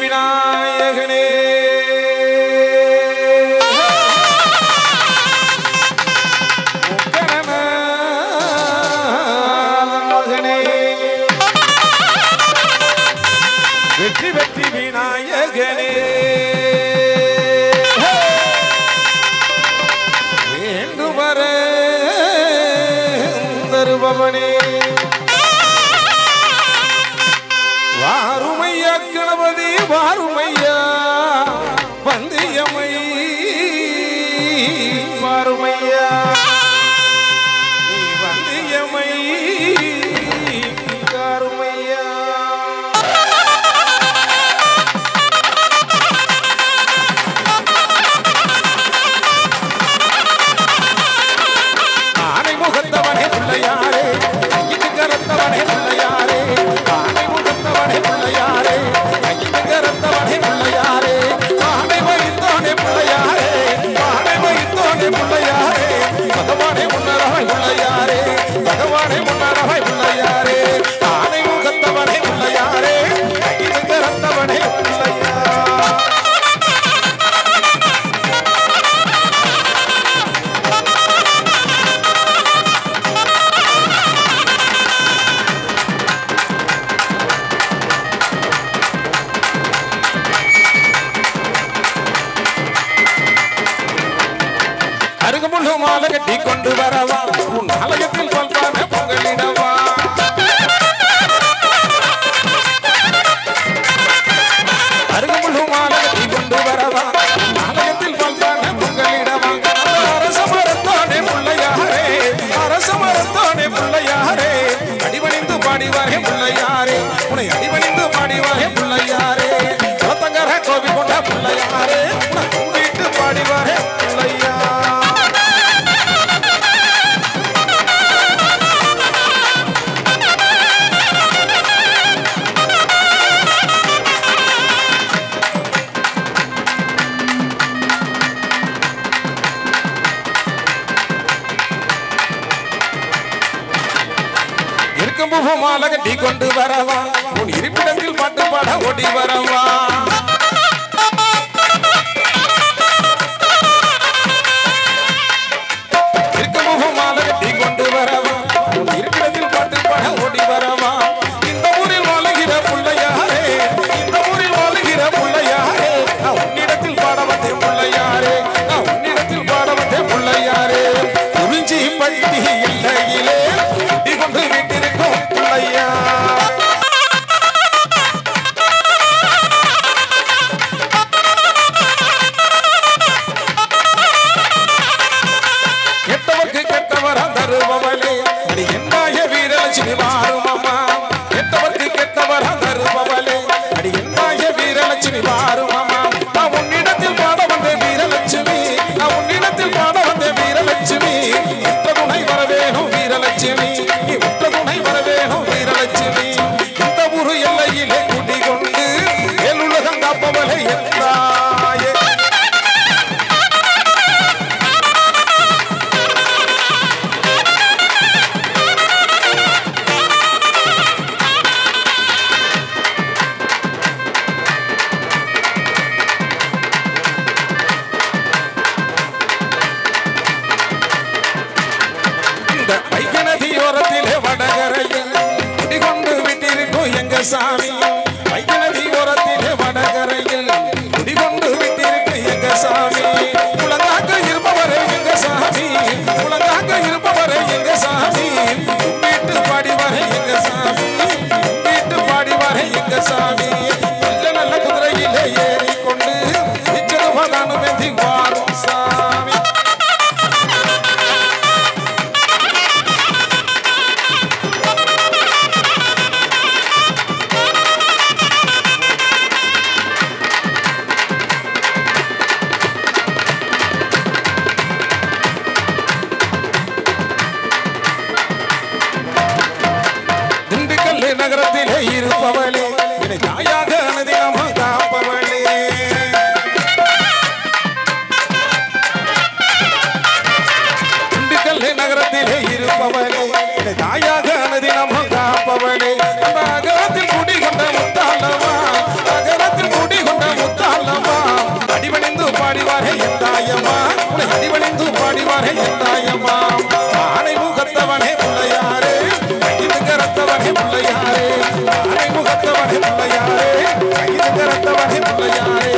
വിനായകനേ வெற்றி வெற்றி விநாயகனே வேண்டுமரே தருபவனே பதி வாருமையா பந்தியமை வாருமையா. മാല കെട്ടി കൊണ്ടുവരവാം இருக்கும் பூமால கட்டி கொண்டு வரவா? உன் இருப்பிடத்தில் பாட்டு பாட ஓடி வரவா? me barulho அந்த வைகை நதியோரத்திலே வடகரையில் குடிகொண்டு விட்டிருக்கும் எங்க சாமி. இருப்பவனே. என்னை தாயாக அனுதினமும் காப்பவனே நம்ம அகலத்தில் குடி கொண்ட முத்தாளமா அகலத்தில் குடி கொண்ட முத்தாளமா அடிவணிந்து பாடிவாரே என் தாயம்மா. உன்னை அடிவணிந்து பாடிவாரே என் தாயம்மா. ஆனை முகத்தவனே பிள்ளையாரே கையிலுக்கு ரத்தவனே பிள்ளையாரே ஆனை முகத்தவனே பிள்ளையாரே கையிலுக்கு ரத்தவனே பிள்ளையாரே